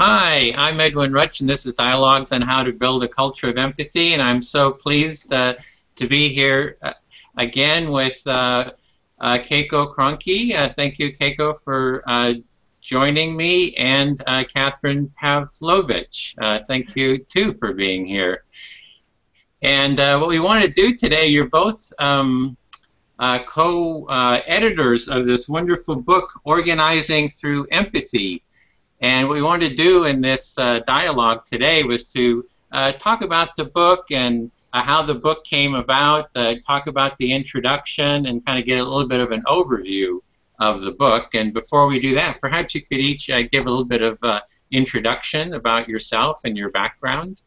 Hi, I'm Edwin Rutsch, and this is Dialogues on How to Build a Culture of Empathy, and I'm so pleased uh, to be here uh, again with uh, uh Keiko Krahnke. Uh, thank you, Keiko, for uh, joining me, and Kathryn Pavlovich. thank you, too, for being here. And what we want to do today, you're both um, co-editors of this wonderful book, Organizing Through Empathy, and what we wanted to do in this uh, dialogue today was to uh, talk about the book and uh, how the book came about, uh, talk about the introduction, and kind of get a little bit of an overview of the book. And before we do that, perhaps you could each uh, give a little bit of uh, introduction about yourself and your background.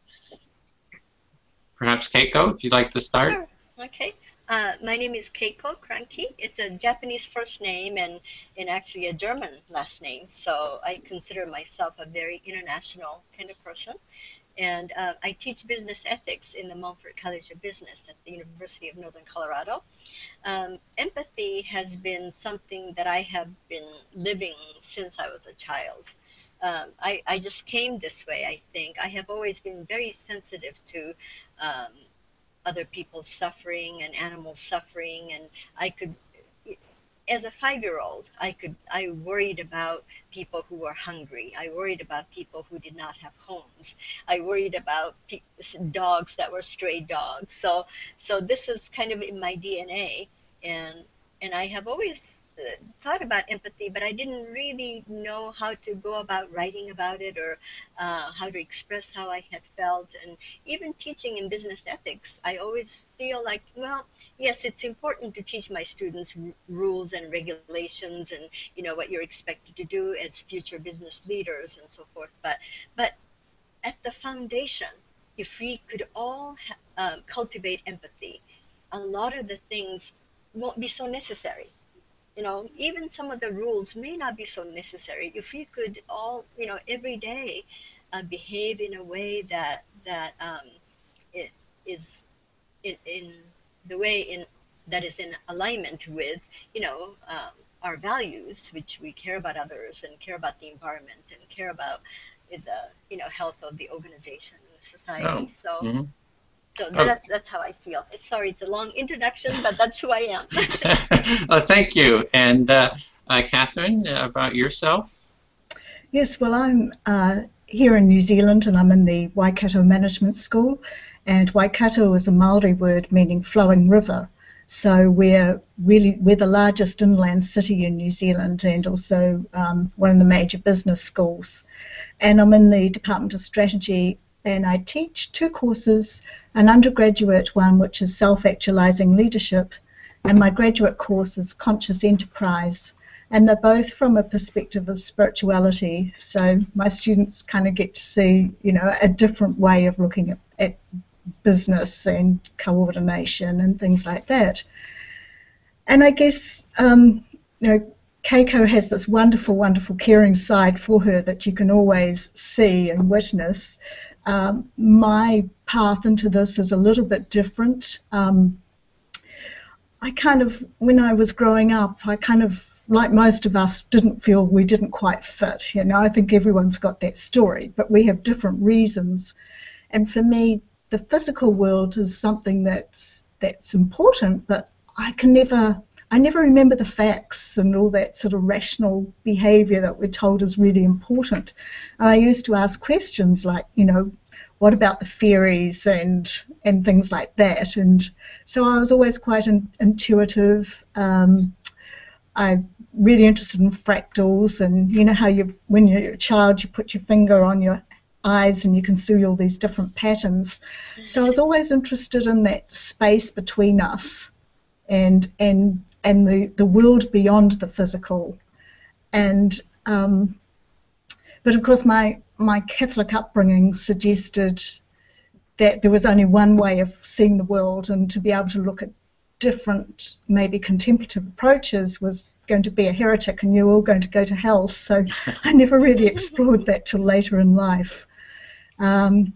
Perhaps Keiko, if you'd like to start. Sure. Okay. Uh, my name is Keiko Krahnke. It's a Japanese first name and, and actually a German last name. So I consider myself a very international kind of person. And uh, I teach business ethics in the Monfort College of Business at the University of Northern Colorado. Um, empathy has been something that I have been living since I was a child. Um, I, I just came this way, I think. I have always been very sensitive to um, other people's suffering and animals suffering. And i could as a five-year-old i could i worried about people who were hungry. I worried about people who did not have homes. I worried about dogs that were stray dogs. So so this is kind of in my dna and and i have always thought about empathy, but I didn't really know how to go about writing about it or uh, how to express how I had felt. And even teaching in business ethics, I always feel like, well, yes, it's important to teach my students rules and regulations and you know what you're expected to do as future business leaders and so forth. But but at the foundation, if we could all uh, cultivate empathy, a lot of the things won't be so necessary you know even some of the rules may not be so necessary if we could all you know every day uh, behave in a way that that um, it is in, in the way in that is in alignment with you know um, our values which we care about others and care about the environment and care about the you know health of the organization and the society oh. so mm-hmm. So oh. that, that's how I feel. Sorry, it's a long introduction, but that's who I am. well, thank you. And uh, uh, Kathryn, about yourself? Yes, well, I'm uh, here in New Zealand and I'm in the Waikato Management School. And Waikato is a Maori word meaning flowing river. So we're really we're the largest inland city in New Zealand and also um, one of the major business schools. And I'm in the Department of Strategy and I teach two courses, an undergraduate one which is self-actualizing leadership, and my graduate course is conscious enterprise. And they're both from a perspective of spirituality, so my students kind of get to see, you know, a different way of looking at, at business and coordination and things like that. And I guess, um, you know, Keiko has this wonderful, wonderful caring side for her that you can always see and witness. Um, my path into this is a little bit different. Um, I kind of, when I was growing up, I kind of, like most of us, didn't feel we didn't quite fit. You know, I think everyone's got that story, but we have different reasons. And for me, the physical world is something that's that's important, but I can never I never remember the facts and all that sort of rational behavior that we're told is really important. And I used to ask questions like, you know, what about the fairies and and things like that. And so I was always quite in, intuitive. Um, I'm really interested in fractals, and you know how you, when you're a child, you put your finger on your eyes and you can see all these different patterns. So I was always interested in that space between us, and and and the, the world beyond the physical. And um, but of course, my my Catholic upbringing suggested that there was only one way of seeing the world, and to be able to look at different, maybe contemplative approaches was going to be a heretic, and you were all going to go to hell. So I never really explored that till later in life. Um,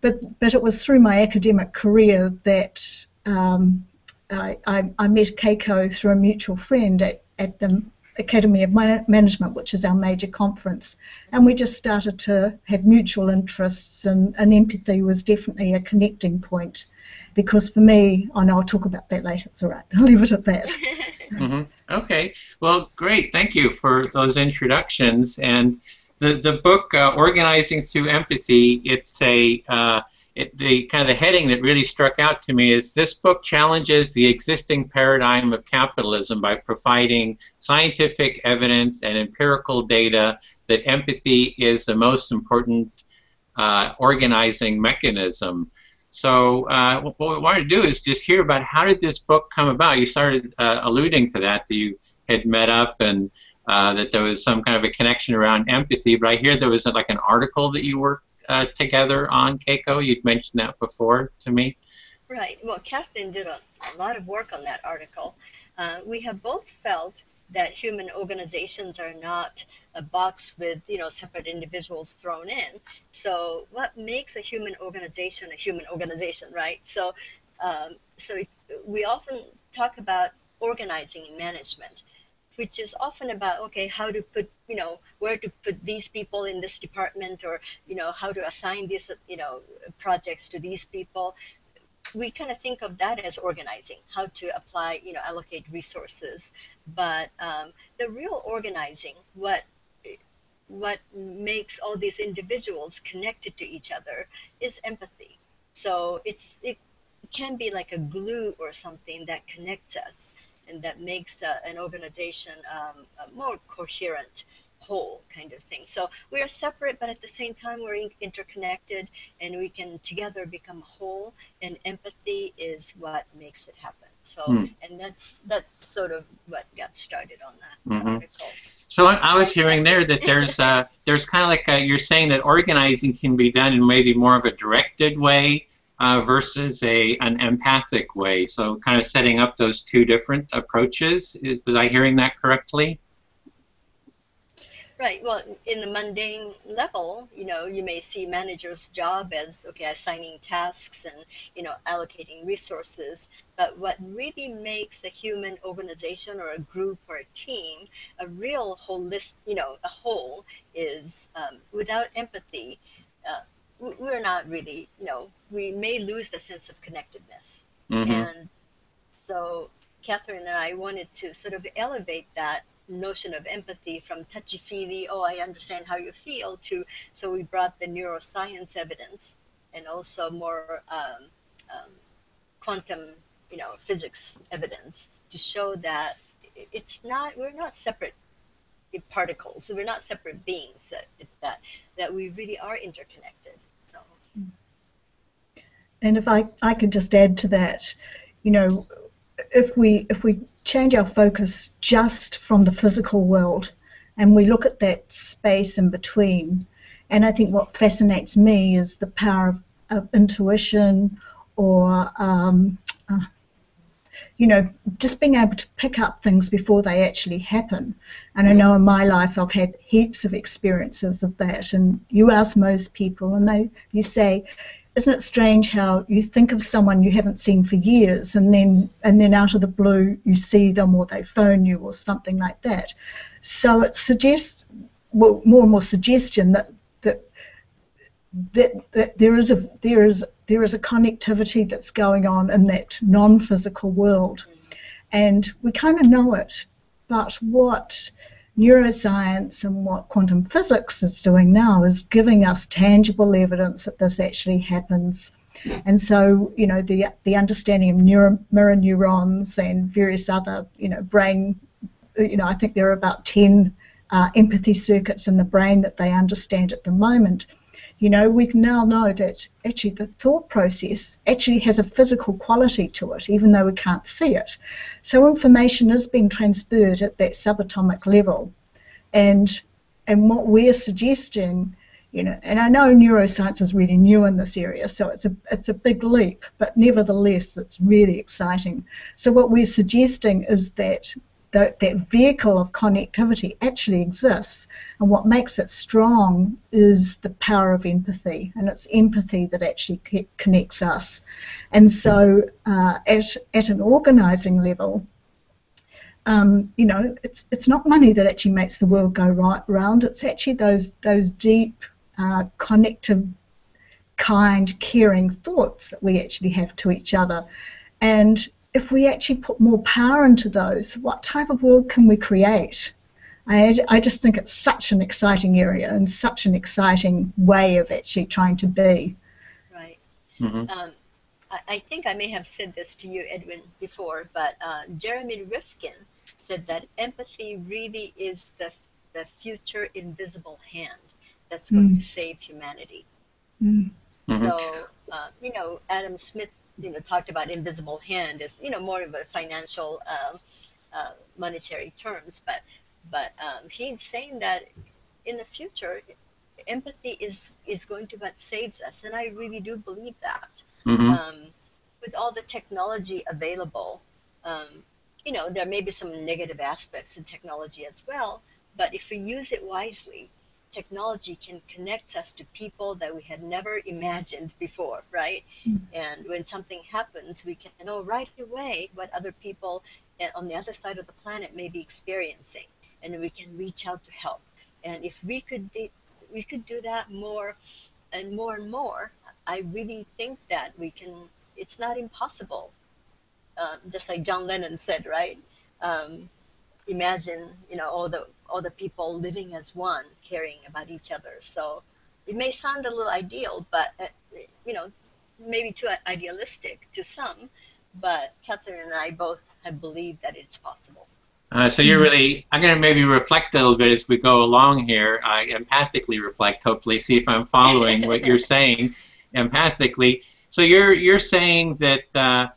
but but it was through my academic career that um, I, I, I, met Keiko through a mutual friend at, at the Academy of Management, which is our major conference, and we just started to have mutual interests, and, and empathy was definitely a connecting point. Because for me, I know I'll talk about that later. It's all right. I'll leave it at that. mm-hmm. Okay. Well, great. Thank you for those introductions. And the the book uh, organizing through empathy it's a uh, it, the kind of the heading that really struck out to me is this book challenges the existing paradigm of capitalism by providing scientific evidence and empirical data that empathy is the most important uh, organizing mechanism. So uh, what we want to do is just hear about how did this book come about. You started uh, alluding to that, that you had met up and uh, that there was some kind of a connection around empathy. But I hear there was like an article that you worked uh, together on Keiko. You'd mentioned that before to me. Right. Well, Kathleen did a, a lot of work on that article. Uh, we have both felt that human organizations are not a box with you know separate individuals thrown in. So what makes a human organization a human organization, right? So um, so we often talk about organizing and management which is often about okay how to put you know where to put these people in this department or you know how to assign these you know projects to these people. We kind of think of that as organizing how to apply you know allocate resources. But um, the real organizing what what makes all these individuals connected to each other is empathy. So it's it can be like a glue or something that connects us and that makes uh, an organization um, more coherent whole kind of thing. So we are separate, but at the same time we're in- interconnected, and we can together become a whole. And empathy is what makes it happen. So, mm. and that's that's sort of what got started on that mm-hmm. article. So I, was hearing there that there's uh, there's kind of like a, you're saying that organizing can be done in maybe more of a directed way uh, versus a an empathic way. So kind of setting up those two different approaches. Is, was I hearing that correctly? Right. Well, in the mundane level, you know, you may see managers' job as okay, assigning tasks and you know allocating resources. But what really makes a human organization or a group or a team a real holistic, you know, a whole is um, without empathy. Uh, we're not really, you know, we may lose the sense of connectedness. Mm-hmm. And so Kathryn and I wanted to sort of elevate that notion of empathy from touchy feely, oh, I understand how you feel, to so we brought the neuroscience evidence and also more um, um, quantum, you know, physics evidence to show that it's not, we're not separate particles, we're not separate beings, that, that, that we really are interconnected. And if I, I could just add to that, you know, if we if we change our focus just from the physical world and we look at that space in between, and I think what fascinates me is the power of, of intuition or um, uh, you know, just being able to pick up things before they actually happen. And I know in my life I've had heaps of experiences of that. And you ask most people, and they you say, isn't it strange how you think of someone you haven't seen for years and then and then out of the blue you see them or they phone you or something like that? So it suggests well, more and more suggestion that that that, that there is a there is there is a connectivity that's going on in that non-physical world. And we kind of know it but what neuroscience and what quantum physics is doing now is giving us tangible evidence that this actually happens. And so, you know, the the understanding of neuro, mirror neurons and various other, you know, brain, you know, I think there are about 10 uh, empathy circuits in the brain that they understand at the moment you know, we now know that actually the thought process actually has a physical quality to it, even though we can't see it. So information is being transferred at that subatomic level. And and what we're suggesting, you know, and I know neuroscience is really new in this area, so it's a it's a big leap, but nevertheless it's really exciting. So what we're suggesting is that that, that vehicle of connectivity actually exists. And what makes it strong is the power of empathy. And it's empathy that actually connects us. And so, uh, at, at an organizing level, um, you know, it's it's not money that actually makes the world go right round. It's actually those those deep, uh, connective, kind, caring thoughts that we actually have to each other, and if we actually put more power into those, what type of world can we create? I, I just think it's such an exciting area and such an exciting way of actually trying to be. Right. Mm-hmm. Um, I, I, think I may have said this to you, Edwin, before, but uh, Jeremy Rifkin said that empathy really is the, the future invisible hand that's going mm. to save humanity. Mm. Mm-hmm. So, uh, you know, Adam Smith, you know, talked about invisible hand as, you know, more of a financial, uh, uh, monetary terms, but but um, he's saying that in the future, empathy is is going to what saves us, and I really do believe that. Mm-hmm. Um, with all the technology available, um, you know, there may be some negative aspects to technology as well, but if we use it wisely, technology can connect us to people that we had never imagined before, right? Mm-hmm. And when something happens, we can know right away what other people eh, on the other side of the planet may be experiencing and we can reach out to help. And if we could do, we could do that more and more and more, I really think that we can. It's not impossible. Um, just like John Lennon said, right? Um, imagine, you know, all the all the people living as one, caring about each other. So it may sound a little ideal, but uh, you know, maybe too idealistic to some. But Kathryn and I both have believed that it's possible. Uh, so you're really, I'm going to maybe reflect a little bit as we go along here. I empathically reflect, hopefully, see if I'm following what you're saying empathically. So you're you're saying that, uh,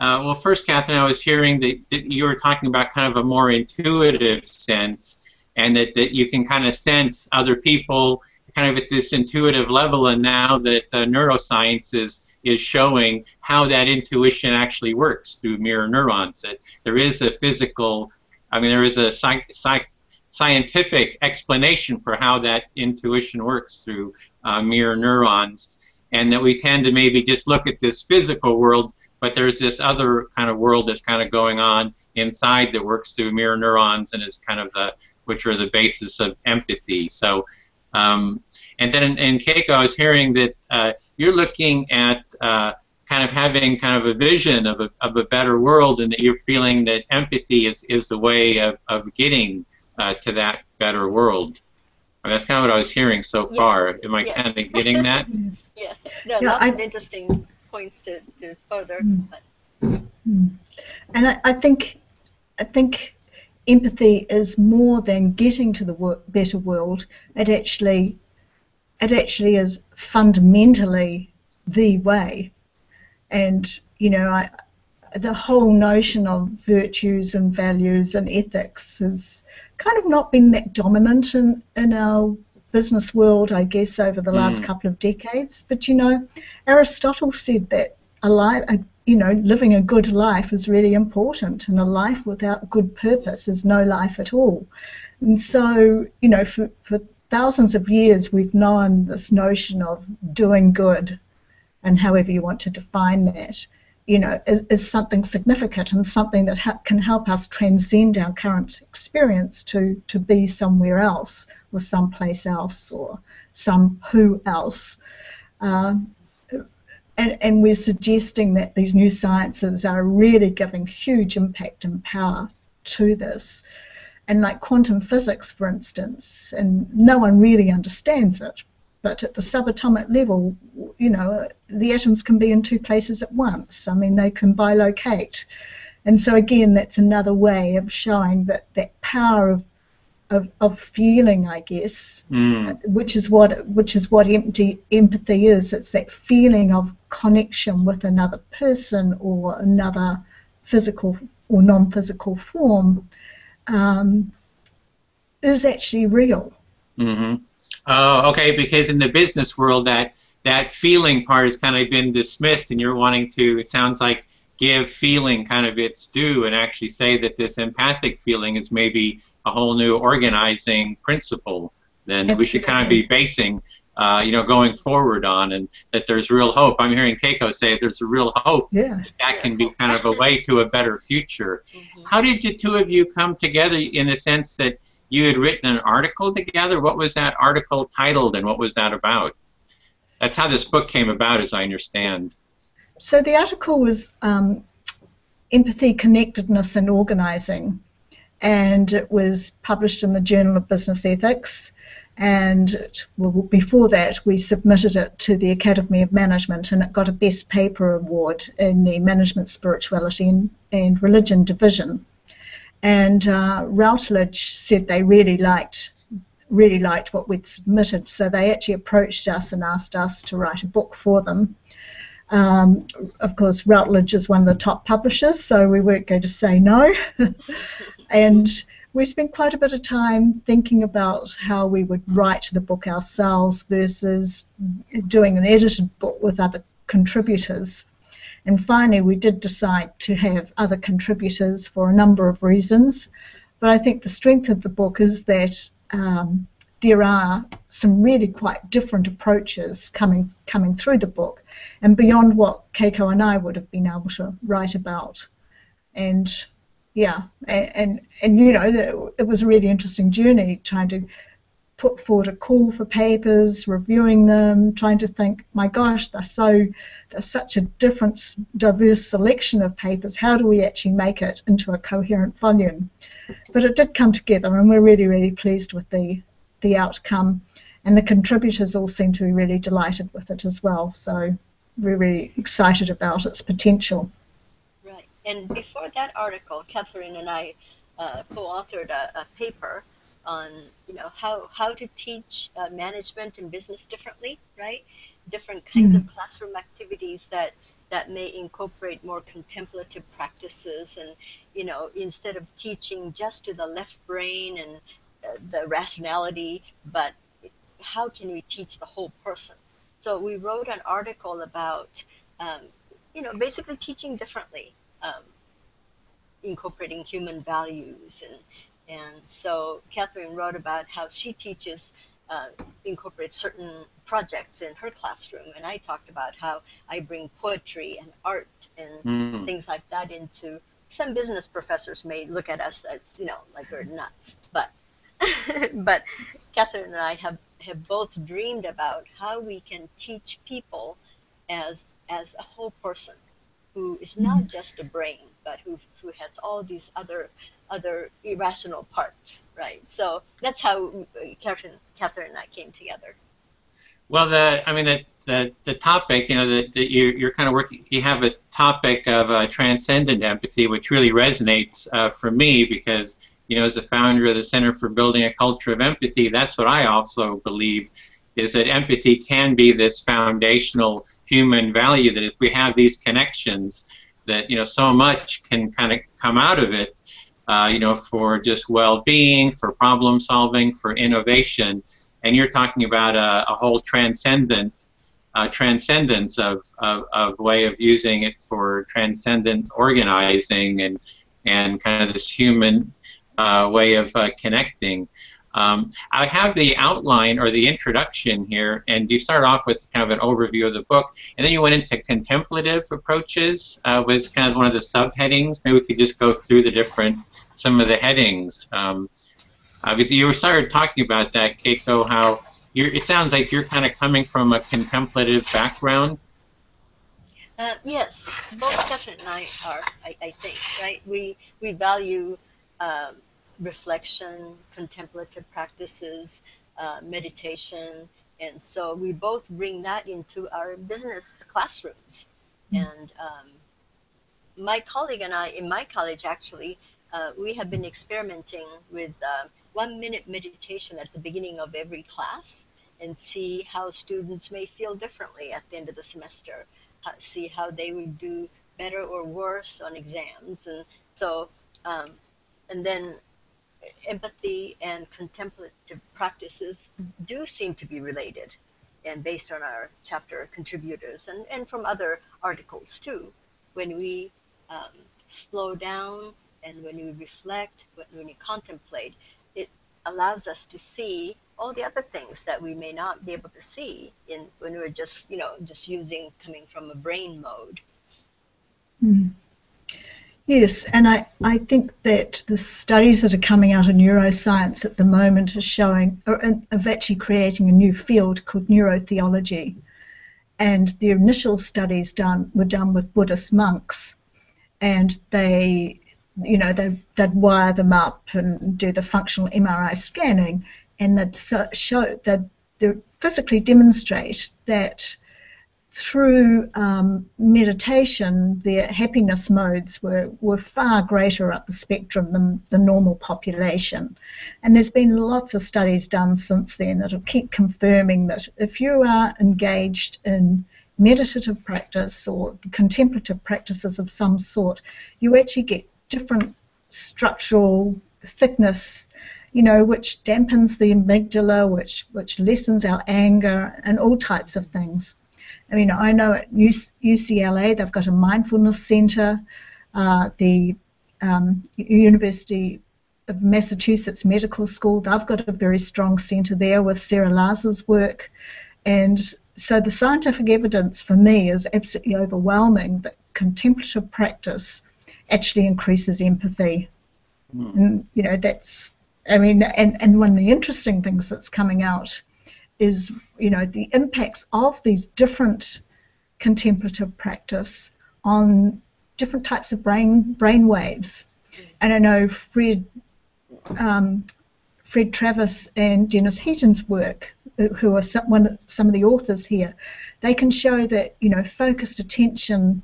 uh, well, first, Kathryn, I was hearing that, that, you were talking about kind of a more intuitive sense, and that, that you can kind of sense other people kind of at this intuitive level, and now that neuroscience is is showing how that intuition actually works through mirror neurons. That there is a physical I mean, there is a psych, psych, scientific explanation for how that intuition works through uh, mirror neurons, and that we tend to maybe just look at this physical world, but there's this other kind of world that's kind of going on inside that works through mirror neurons and is kind of the which are the basis of empathy. So. Um, and then in, in, Keiko, I was hearing that uh, you're looking at uh, kind of having kind of a vision of a, of a better world and that you're feeling that empathy is, is the way of, of getting uh, to that better world. I mean, that's kind of what I was hearing so far. Yes. Am I yes. kind of getting that? yes. No, yeah, lots I, of interesting points to, to further. Mm, mm, and I, I think I think empathy is more than getting to the wor- better world. It actually it actually is fundamentally the way and you know I, the whole notion of virtues and values and ethics has kind of not been that dominant in, in our business world, I guess, over the last mm. couple of decades. But you know, Aristotle said that a life, a, you know, living a good life is really important, and a life without good purpose is no life at all. And so, you know, for, for thousands of years, we've known this notion of doing good and however you want to define that, you know, is, is something significant and something that ha- can help us transcend our current experience to, to be somewhere else or someplace else or some who else. Um, and, and we're suggesting that these new sciences are really giving huge impact and power to this. And like quantum physics, for instance, and no one really understands it, but at the subatomic level, you know, the atoms can be in two places at once. I mean, they can bilocate. And so again, that's another way of showing that that power of of, of feeling, I guess, mm. which is what which is what empty, empathy is. It's that feeling of connection with another person or another physical or non-physical form um, is actually real. Mm-hmm. Oh, okay. Because in the business world, that that feeling part has kind of been dismissed, and you're wanting to. It sounds like give feeling kind of its due, and actually say that this empathic feeling is maybe a whole new organizing principle then Absolutely. we should kind of be basing uh, you know, going forward on, and that there's real hope. I'm hearing Keiko say there's a real hope yeah. that, that can be kind of a way to a better future. Mm-hmm. How did the two of you come together in the sense that you had written an article together? What was that article titled, and what was that about? That's how this book came about, as I understand. So the article was um, empathy, connectedness, and organizing, and it was published in the Journal of Business Ethics and well, before that we submitted it to the Academy of Management and it got a Best Paper Award in the Management, Spirituality and, and Religion division. And uh, Routledge said they really liked really liked what we'd submitted, so they actually approached us and asked us to write a book for them. Um, of course, Routledge is one of the top publishers, so we weren't going to say no. and we spent quite a bit of time thinking about how we would write the book ourselves versus doing an edited book with other contributors. And finally, we did decide to have other contributors for a number of reasons. But I think the strength of the book is that um, there are some really quite different approaches coming coming through the book, and beyond what Keiko and I would have been able to write about. And yeah, and, and, and you know, it was a really interesting journey trying to put forward a call for papers, reviewing them, trying to think, my gosh, they're so, they're such a different, diverse selection of papers. How do we actually make it into a coherent volume? But it did come together, and we're really, really pleased with the the outcome. And the contributors all seem to be really delighted with it as well. So we're really excited about its potential. Right. And before that article, Kathryn and I uh, co-authored a, a, paper on you know how how to teach uh, management and business differently, right? Different kinds mm-hmm. of classroom activities that that may incorporate more contemplative practices and you know instead of teaching just to the left brain and uh, the rationality but how can we teach the whole person so we wrote an article about um, you know basically teaching differently um, incorporating human values and and so Kathryn wrote about how she teaches uh, incorporates certain projects in her classroom, and I talked about how I bring poetry and art and mm. things like that into. Some business professors may look at us as you know like we're nuts, but but Kathryn and I have have both dreamed about how we can teach people as as a whole person who is not mm-hmm. just a brain, but who, who has all these other other irrational parts, right? So that's how uh, Kathryn, Kathryn and I came together. Well, the I mean the the, the topic, you know, that you you're kind of working. You have a topic of uh, transcendent empathy, which really resonates uh, for me because you know, as a founder of the Center for Building a Culture of Empathy, that's what I also believe is that empathy can be this foundational human value that if we have these connections that you know so much can kind of come out of it uh, you know for just well-being for problem solving for innovation. And you're talking about a, a whole transcendent uh, transcendence of, of, of way of using it for transcendent organizing and and kind of this human uh, way of uh, connecting um, I have the outline or the introduction here, and you start off with kind of an overview of the book, and then you went into contemplative approaches uh, was kind of one of the subheadings. Maybe we could just go through the different, some of the headings. Um, obviously, you started talking about that, Keiko, how it sounds like you're kind of coming from a contemplative background. Uh, yes, both Kathryn and I are, I, I think, right? We, we value um, reflection, contemplative practices, uh, meditation, and so we both bring that into our business classrooms. Mm. And um, my colleague and I, in my college actually, uh, we have been experimenting with uh, one minute meditation at the beginning of every class and see how students may feel differently at the end of the semester, see how they would do better or worse on exams. And so, um, and then empathy and contemplative practices do seem to be related and based on our chapter contributors and, and from other articles too. When we um, slow down and when we reflect, when, when we contemplate, it allows us to see all the other things that we may not be able to see in when we're just you know just using coming from a brain mode. Mm. Yes, and I, I think that the studies that are coming out of neuroscience at the moment are showing, are, are actually creating a new field called neurotheology. And the initial studies done were done with Buddhist monks, and they, you know, they, they'd wire them up and do the functional MRI scanning, and they'd show that they physically demonstrate that through um, meditation, their happiness modes were, were far greater up the spectrum than the normal population. And there's been lots of studies done since then that will keep confirming that if you are engaged in meditative practice or contemplative practices of some sort, you actually get different structural thickness you know, which dampens the amygdala, which which lessens our anger, and all types of things. I mean, I know at UCLA they've got a mindfulness center. Uh, the um, University of Massachusetts Medical School, they've got a very strong center there with Sara Lazar's work. And so the scientific evidence for me is absolutely overwhelming that contemplative practice actually increases empathy. Mm. And, you know, that's, I mean, and, and one of the interesting things that's coming out is you know the impacts of these different contemplative practice on different types of brain brain waves. And I know Fred um, Fred Travis and Dennis Heaton's work, who are some, one, some of the authors here, they can show that you know focused attention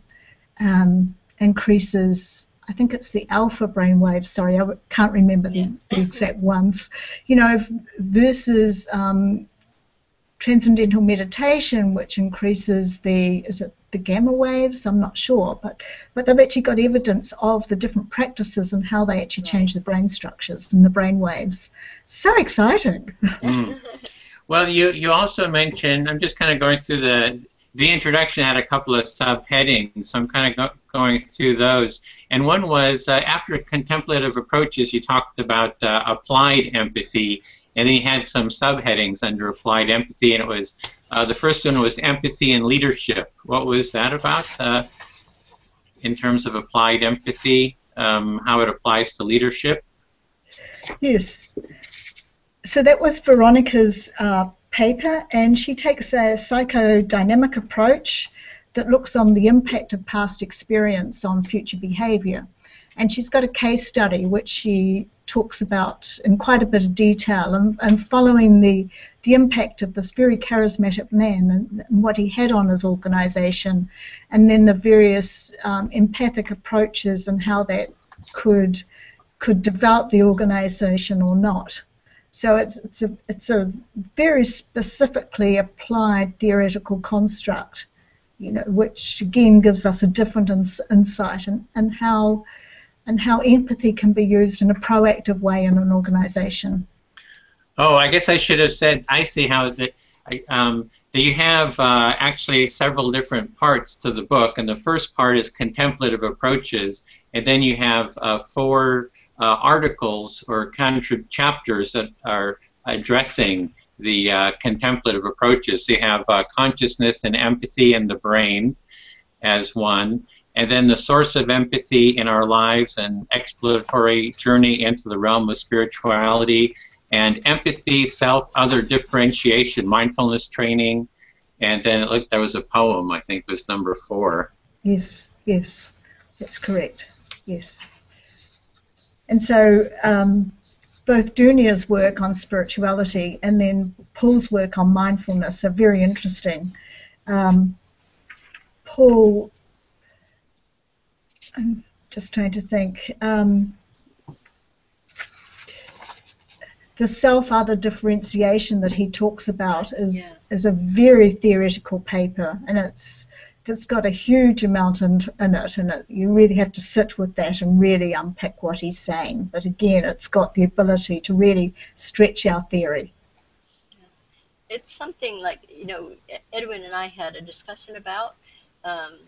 um, increases. I think it's the alpha brain waves. Sorry, I can't remember the, the exact ones. You know, versus um, transcendental meditation, which increases the is it the gamma waves? I'm not sure, but but they've actually got evidence of the different practices and how they actually change the brain structures and the brain waves. So exciting! Mm. Well, you you also mentioned I'm just kind of going through the the introduction had a couple of subheadings, so I'm kind of go, going through those. And one was uh, after contemplative approaches, you talked about uh, applied empathy and then he had some subheadings under applied empathy, and it was uh, the first one was empathy and leadership. What was that about uh, in terms of applied empathy, um, how it applies to leadership? Yes. So that was Veronica's uh, paper, and she takes a psychodynamic approach that looks on the impact of past experience on future behavior. And she's got a case study which she talks about in quite a bit of detail and, and following the, the impact of this very charismatic man and, and what he had on his organization, and then the various um, empathic approaches and how that could could develop the organization or not. So it's, it's, a, it's a very specifically applied theoretical construct, you know, which again gives us a different ins- insight and in, in how and how empathy can be used in a proactive way in an organization. Oh, I guess I should have said I see how the, um, you have uh, actually several different parts to the book, and the first part is contemplative approaches, and then you have uh, four uh, articles or contrib- chapters that are addressing the uh, contemplative approaches. So you have uh, consciousness and empathy in the brain as one, and then the source of empathy in our lives and exploratory journey into the realm of spirituality and empathy, self, other differentiation, mindfulness training, and then it looked there was a poem I think was number four. Yes, yes, that's correct. Yes, and so um, both Dunia's work on spirituality and then Paul's work on mindfulness are very interesting. Um, Paul I'm just trying to think. Um, the self-other differentiation that he talks about is yeah. is a very theoretical paper, and it's it's got a huge amount in, in it, and it, you really have to sit with that and really unpack what he's saying. But again, it's got the ability to really stretch our theory. It's something like you know Edwin and I had a discussion about. Um,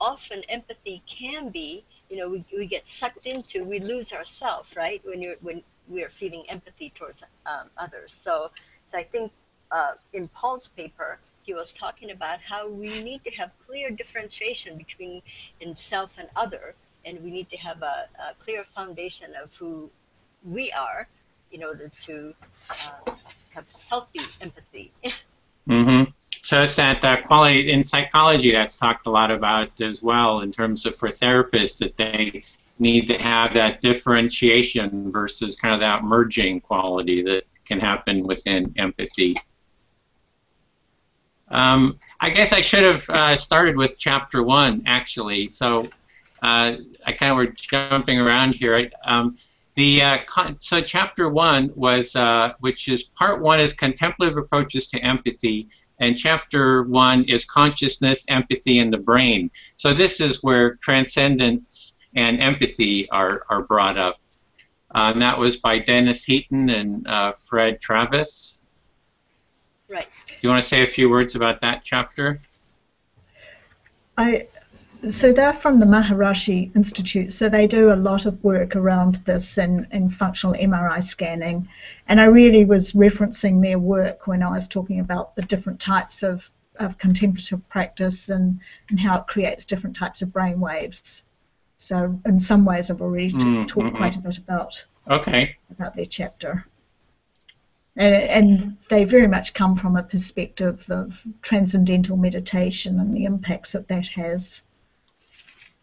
often empathy can be you know, we, we get sucked into, we lose ourselves, right? When you're when we're feeling empathy towards um, others. So, so I think uh, in Paul's paper, he was talking about how we need to have clear differentiation between in self and other, and we need to have a, a clear foundation of who we are in order to uh, have healthy empathy. Mm-hmm. So it's that uh, quality in psychology that's talked a lot about as well in terms of for therapists that they need to have that differentiation versus kind of that merging quality that can happen within empathy. Um, I guess I should have uh, started with chapter one actually. So uh, I kind of were jumping around here. Um, the uh, so chapter one was, uh, which is part one is contemplative approaches to empathy, and chapter one is consciousness, empathy, and the brain. So this is where transcendence and empathy are are brought up. Uh, and that was by Dennis Heaton and uh, Fred Travis. Right. Do you want to say a few words about that chapter? I so they're from the Maharishi Institute, so they do a lot of work around this in, in functional MRI scanning. And I really was referencing their work when I was talking about the different types of, of contemplative practice and, and how it creates different types of brain waves. So in some ways I've already mm, talked mm-hmm. quite a bit about okay. about their chapter. And, and they very much come from a perspective of transcendental meditation and the impacts that that has.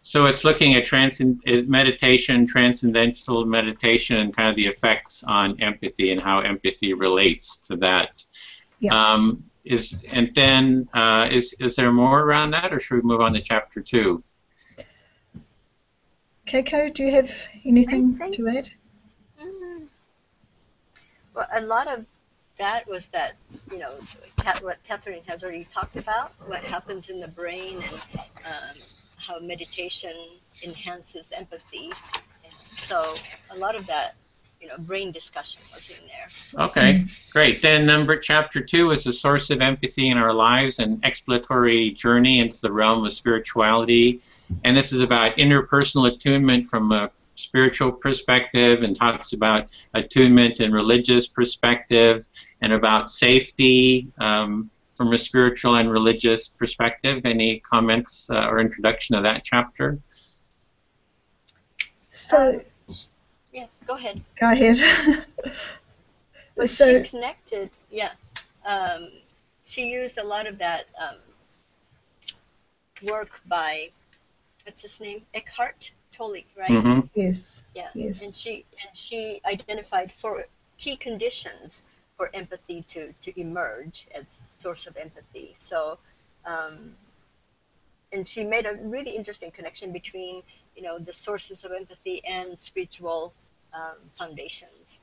So it's looking at transcend meditation, transcendental meditation, and kind of the effects on empathy and how empathy relates to that. Yeah. Um, is and then uh, is is there more around that, or should we move on to chapter two? Keiko, do you have anything to add? Mm, well, a lot of that was that you know what Kathryn has already talked about, what happens in the brain and um, how meditation enhances empathy. So a lot of that, you know, brain discussion was in there. Okay, great. Then number chapter two is the source of empathy in our lives, an exploratory journey into the realm of spirituality. And this is about interpersonal attunement from a spiritual perspective and talks about attunement and religious perspective and about safety. Um, from a spiritual and religious perspective. Any comments uh, or introduction of that chapter? So, yeah, go ahead. Go ahead. but so, she connected, yeah. Um, she used a lot of that um, work by, what's his name? Eckhart Tolle, right? Mm-hmm. Yes. Yeah. Yes. And she and she identified four key conditions for empathy to, to emerge as source of empathy. So, um, and she made a really interesting connection between, you know, the sources of empathy and spiritual um, foundations.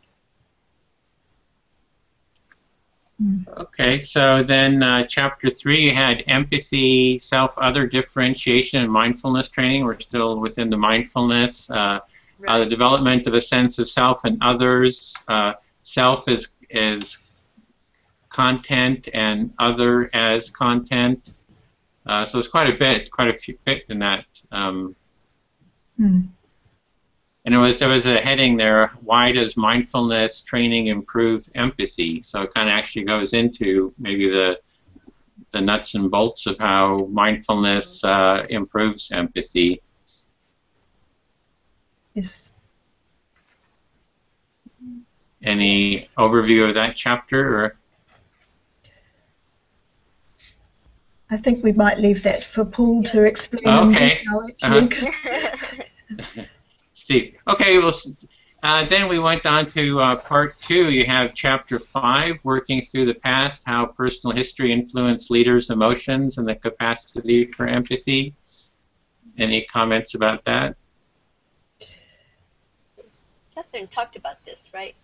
Okay, so then uh, chapter three had empathy, self-other differentiation, and mindfulness training. We're still within the mindfulness. Uh, right. uh, the development of a sense of self and others. Uh, self is as content and other as content. Uh, so it's quite a bit, quite a few bit in that. Um, hmm. And it was there was a heading there. Why does mindfulness training improve empathy? So it kind of actually goes into maybe the the nuts and bolts of how mindfulness uh, improves empathy. Yes. Any overview of that chapter? Or? I think we might leave that for Paul to explain okay. in. Uh-huh. Steve. Okay, well, uh, then we went on to uh, part two. You have chapter five, working through the past, how personal history influenced leaders' emotions and the capacity for empathy. Any comments about that? Kathryn talked about this, right?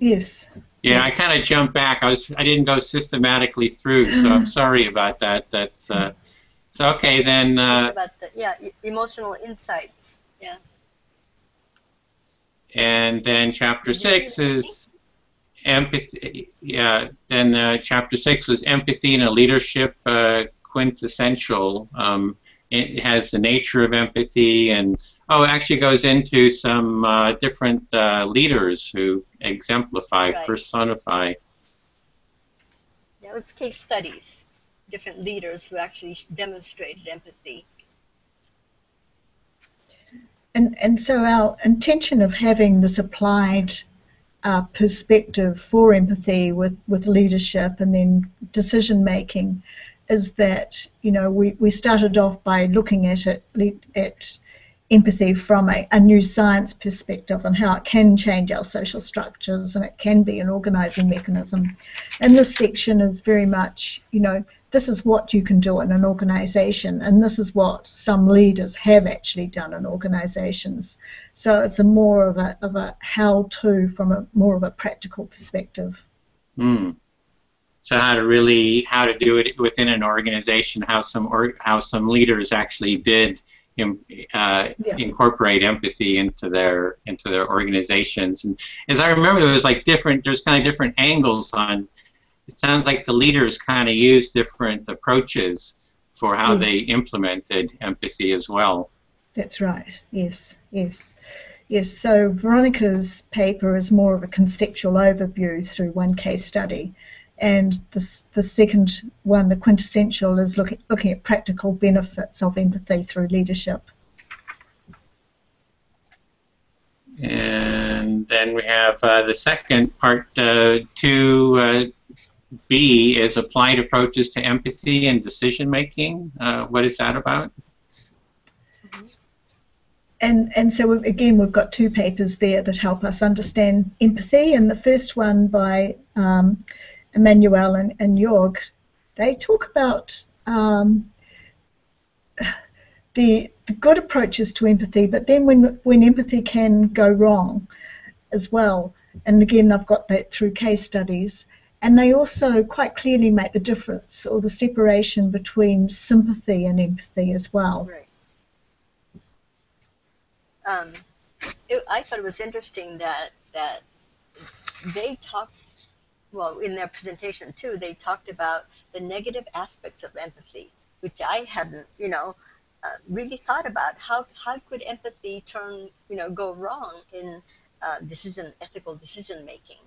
Yes. Yeah, I kind of jumped back. I was I didn't go systematically through, so I'm sorry about that. That's uh, so okay then. Uh, about the, yeah, emotional insights. Yeah. And then chapter six is empathy. Yeah. Then uh, chapter six was empathy in a leadership uh, quintessential. Um, it has the nature of empathy and oh, it actually goes into some uh, different uh, leaders who exemplify, Right. personify. Yeah, it's case studies, different leaders who actually demonstrated empathy. And, and so our intention of having this applied uh, perspective for empathy with, with leadership and then decision making is that you know we, we started off by looking at it at empathy from a, a new science perspective and how it can change our social structures and it can be an organizing mechanism. And this section is very much, you know, this is what you can do in an organization and this is what some leaders have actually done in organizations. So it's a more of a, of a how-to from a more of a practical perspective. Hmm. So how to really how to do it within an organization, how some or, how some leaders actually did uh, Yeah. incorporate empathy into their into their organizations. And as I remember, there was like different. There's kind of different angles on. It sounds like the leaders kind of used different approaches for how Yes. they implemented empathy as well. That's right. Yes, yes. Yes, so Veronica's paper is more of a conceptual overview through one case study. And the, the second one, the quintessential, is looking, looking at practical benefits of empathy through leadership. And then we have uh, the second part, uh, 2B, is applied approaches to empathy and decision making. Uh, what is that about? And, and so we've, again, we've got two papers there that help us understand empathy. And the first one by um, Emmanuel and, and Jorg, they talk about um, the, the good approaches to empathy, but then when, when empathy can go wrong as well. And again, I've got that through case studies. And they also quite clearly make the difference or the separation between sympathy and empathy as well. Right. Um, it, I thought it was interesting that that they talked, well, in their presentation too, they talked about the negative aspects of empathy, which I hadn't, you know, uh, really thought about. How how could empathy turn, you know, go wrong in uh, decision ethical decision making?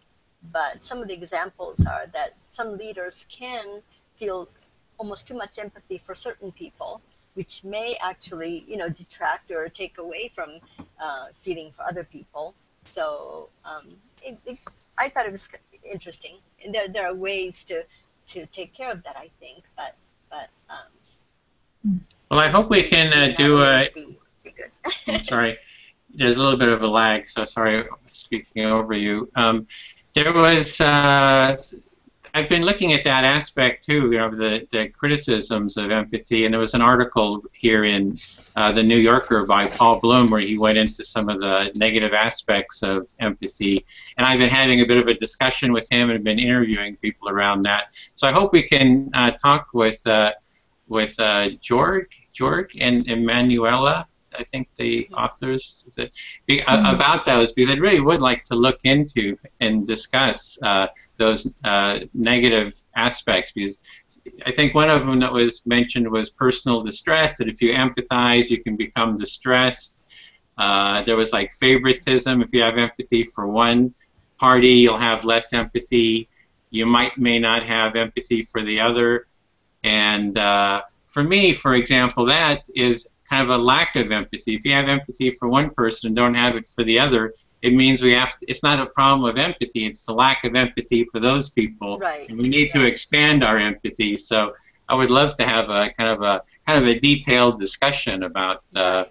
But some of the examples are that some leaders can feel almost too much empathy for certain people which may actually, you know, detract or take away from uh, feeling for other people. So um, it, it, I thought it was interesting. And there, there are ways to, to take care of that, I think. But, but um, Well, I hope we can uh, do a. be, be. I'm sorry. There's a little bit of a lag, so sorry speaking over you. Um, there was. Uh, I've been looking at that aspect too, you know, the, the criticisms of empathy, and there was an article here in uh, the New Yorker by Paul Bloom where he went into some of the negative aspects of empathy, and I've been having a bit of a discussion with him and been interviewing people around that. So I hope we can uh, talk with uh, with uh, George, George and Emanuela. I think the authors is it, be, uh, about those because I really would like to look into and discuss uh, those uh, negative aspects because I think one of them that was mentioned was personal distress that if you empathize you can become distressed. Uh, there was like favoritism if you have empathy for one party you'll have less empathy. You might may not have empathy for the other, and uh, for me, for example, that is of a lack of empathy. If you have empathy for one person and don't have it for the other, it means we have to, it's not a problem of empathy, it's the lack of empathy for those people. Right. And we need to expand our empathy. So I would love to have a kind of a kind of a detailed discussion about uh,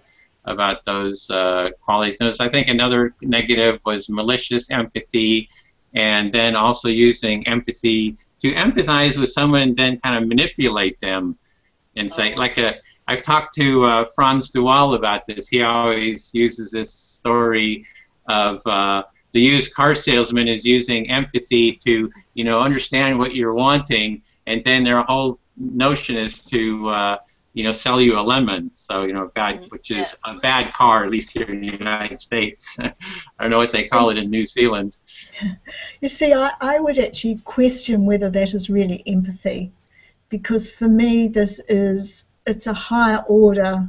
about those uh, qualities. Notice I think another negative was malicious empathy, and then also using empathy to empathize with someone and then kind of manipulate them and say Oh. like a I've talked to uh, Frans de Waal about this. He always uses this story of uh, the used car salesman is using empathy to you know understand what you're wanting, and then their whole notion is to uh, you know sell you a lemon. So you know bad, Mhm. which is a bad car, at least here in the United States. I don't know what they call it in New Zealand. You see, I, I would actually question whether that is really empathy, because for me, this is it's a higher order.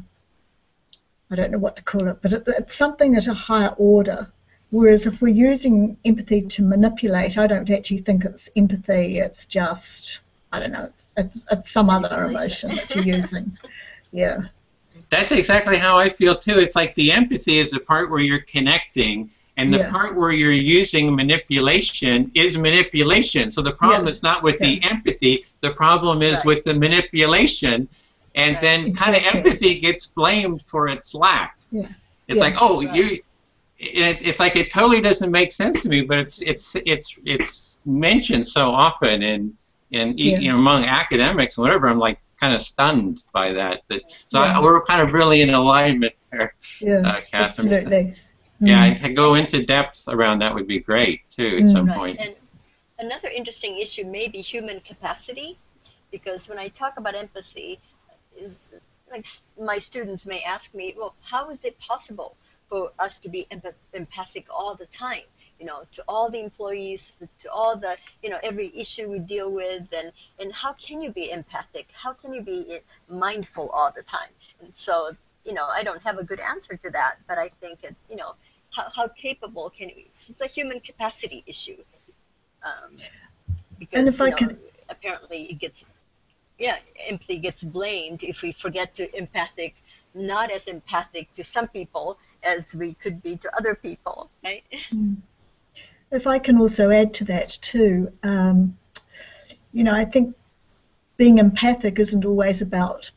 I don't know what to call it, but it, it's something at a higher order. Whereas if we're using empathy to manipulate, I don't actually think it's empathy. It's just I don't know. It's it's some other emotion that you're using. Yeah. That's exactly how I feel too. It's like the empathy is the part where you're connecting, and the Yeah. part where you're using manipulation is manipulation. So the problem Yeah. is not with the empathy, the problem is Right. with the manipulation, and Right. then kind of empathy gets blamed for its lack. Yeah. It's Yeah. like, oh, Right. you. It, it's like it totally doesn't make sense to me, but it's it's it's it's mentioned so often in in e- Yeah. you know, among academics and whatever. I'm like kind of stunned by that. That so I, we're kind of really in alignment there, Yeah. uh, Kathryn. Absolutely. Yeah, Mm. and to go into depth around that would be great too at Mm. some Right. point. And another interesting issue may be human capacity, because when I talk about empathy, is like my students may ask me, well, how is it possible for us to be empath- empathic all the time? You know, to all the employees, to all the, you know, every issue we deal with, and and how can you be empathic? How can you be eh, mindful all the time? And so, you know, I don't have a good answer to that, but I think it, you know, how, how capable can we? It's a human capacity issue. Um, because And if I know, could- apparently it gets, yeah, empathy gets blamed if we forget to empathic, not as empathic to some people as we could be to other people, right? If I can also add to that too, um, you know, I think being empathic isn't always about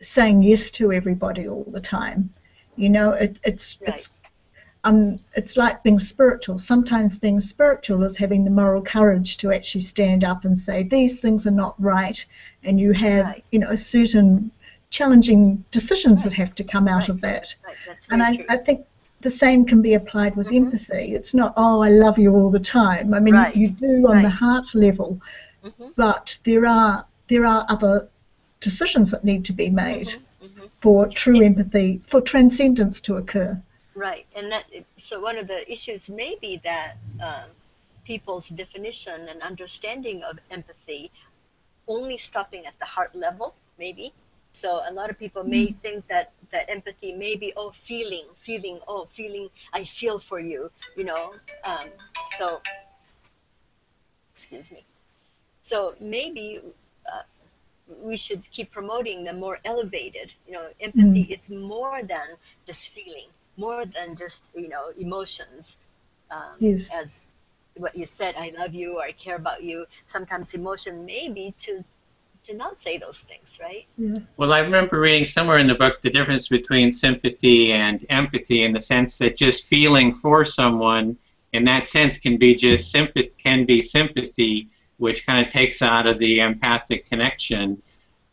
saying yes to everybody all the time. You know, it, it's Right. it's um, it's like being spiritual. Sometimes being spiritual is having the moral courage to actually stand up and say these things are not right, and you have Right. you know certain challenging decisions that have to come out Right. of that. Right, that's And I. I think the same can be applied with Mhm. empathy. It's not, oh, I love you all the time. I mean, Right. you do on the heart level, Mhm. but there are there are other decisions that need to be made Mhm, mhm. for true empathy, for transcendence to occur. Right, and that so one of the issues may be that um, people's definition and understanding of empathy only stopping at the heart level, maybe. So a lot of people may think that that empathy may be oh feeling, feeling, oh feeling, I feel for you, you know. Um, so excuse me. So maybe. Uh, we should keep promoting the more elevated. You know, empathy is more than just feeling, more than just you know emotions. Um, Yes. As what you said, I love you or I care about you. Sometimes emotion may be to to not say those things, right? Yeah. Well, I remember reading somewhere in the book the difference between sympathy and empathy in the sense that just feeling for someone in that sense can be just sympathy can be sympathy which kind of takes out of the empathic connection.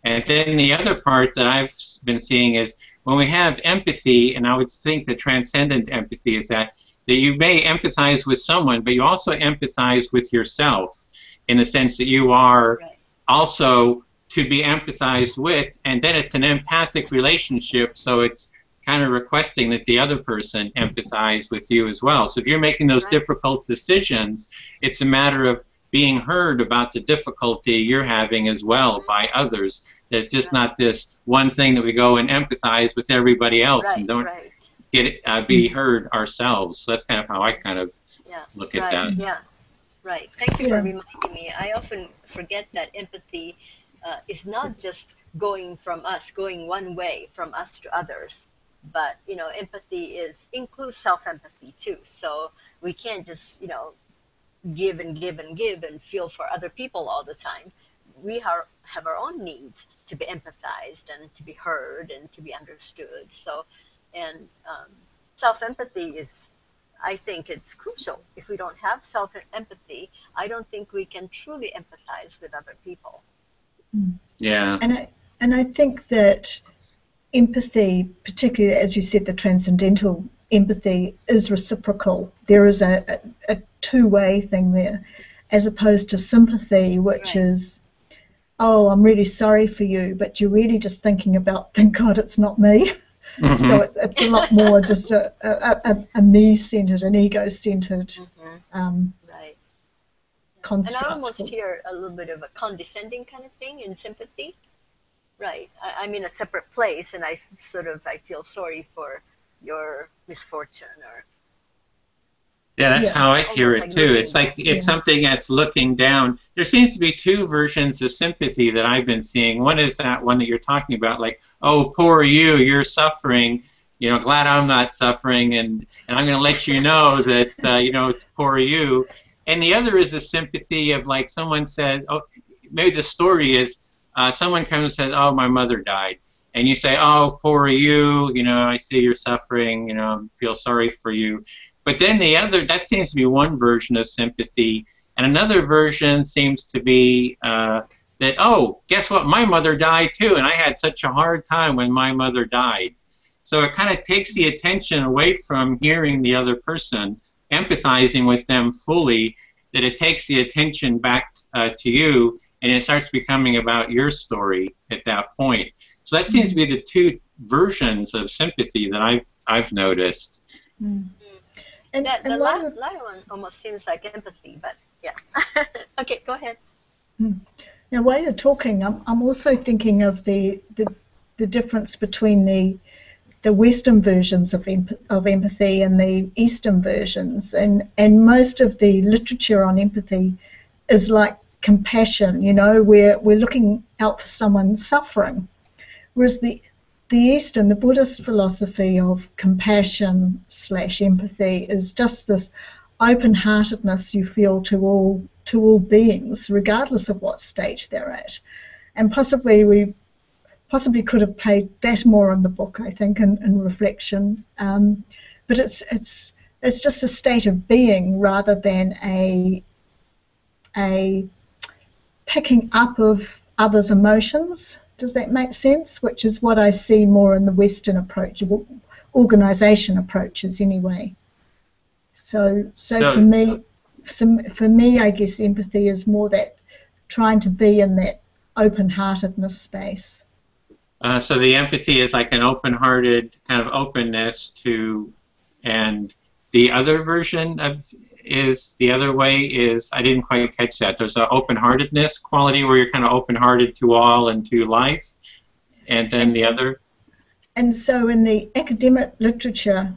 And then the other part that I've been seeing is when we have empathy, and I would think the transcendent empathy is that that you may empathize with someone, but you also empathize with yourself in the sense that you are Right. also to be empathized with, and then it's an empathic relationship, so it's kind of requesting that the other person empathize with you as well. So if you're making those Right. difficult decisions, it's a matter of being heard about the difficulty you're having as well by others. There's just Right. not this one thing that we go and empathize with everybody else right, and don't right. get uh, be heard ourselves. So that's kind of how I kind of Yeah. look at right. that. Yeah. Right. Thank you Yeah. for reminding me. I often forget that empathy uh, is not just going from us, going one way from us to others, but you know, empathy is includes self-empathy too. So we can't just you know give and give and give and feel for other people all the time. We are, have our own needs to be empathized and to be heard and to be understood. So, and um, self-empathy is I think it's crucial. If we don't have self empathy, I don't think we can truly empathize with other people. Yeah. And I, and I think that empathy, particularly as you said, the transcendental empathy is reciprocal. There is a, a, a two way thing there, as opposed to sympathy, which Right. is, oh, I'm really sorry for you, but you're really just thinking about, thank God it's not me. Mhm. So it, it's a lot more just a, a, a, a me centered, an ego centered um, Right. And. I almost hear a little bit of a condescending kind of thing in sympathy, right. I, I'm in a separate place, and I sort of I feel sorry for your misfortune or Yeah, that's Yeah. how I hear Almost it too. It's like it's Yeah. something that's looking down. There seems to be two versions of sympathy that I've been seeing. One is that one that you're talking about, like, oh, poor you, you're suffering. You know, glad I'm not suffering, and and I'm going to let you know that uh, you know, it's poor you. And the other is the sympathy of like someone said, oh, maybe the story is uh, someone comes and says, oh, my mother died, and you say, oh, poor you. You know, I see you're suffering. You know, I feel sorry for you. But then the other, that seems to be one version of sympathy, and another version seems to be uh, that, oh, guess what? My mother died too, and I had such a hard time when my mother died. So it kind of takes the attention away from hearing the other person, empathizing with them fully, that it takes the attention back uh, to you, and it starts becoming about your story at that point. So that seems to be the two versions of sympathy that I've, I've noticed. Mm. And, that the and la- one latter one almost seems like empathy, but yeah. okay, go ahead. Now, while you're talking, I'm, I'm also thinking of the, the, the difference between the the Western versions of, emp- of empathy and the Eastern versions, and and most of the literature on empathy is like compassion. You know, we're we're looking out for someone suffering, whereas the the Eastern, the Buddhist philosophy of compassion slash empathy is just this open-heartedness you feel to all to all beings, regardless of what stage they're at. And possibly we possibly could have played that more in the book, I think, in, in reflection. Um, but it's it's it's just a state of being rather than a a picking up of others' emotions. Does that make sense? Which is what I see more in the Western approach, organisation approaches, anyway. So, so, So- for me, for, for me, I guess empathy is more that trying to be in that open-heartedness space. Uh, so the empathy is like an open-hearted kind of openness to, and the other version of is the other way is I didn't quite catch that. There's an open-heartedness quality where you're kind of open-hearted to all and to life, and then the other. And so, in the academic literature,